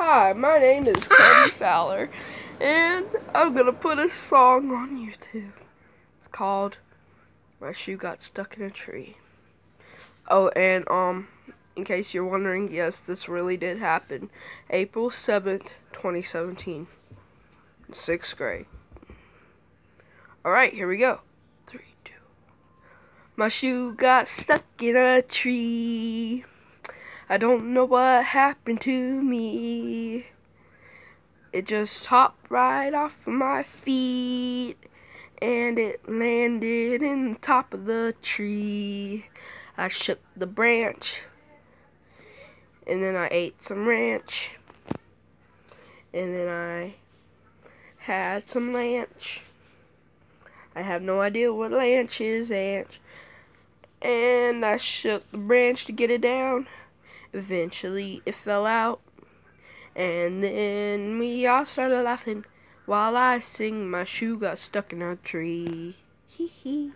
Hi, my name is Cody Fowler, and I'm gonna put a song on YouTube. It's called "My Shoe Got Stuck in a Tree." Oh, and um, in case you're wondering, yes, this really did happen. April seventh, 2017, sixth grade. All right, here we go. Three, two. My shoe got stuck in a tree. I don't know what happened to me. It just hopped right off of my feet and it landed in the top of the tree. I shook the branch and then I ate some ranch and then I had some lunch. I have no idea what lunch is, and and I shook the branch to get it down. Eventually, it fell out, and then we all started laughing while I sing. My shoe got stuck in a tree. Hee hee.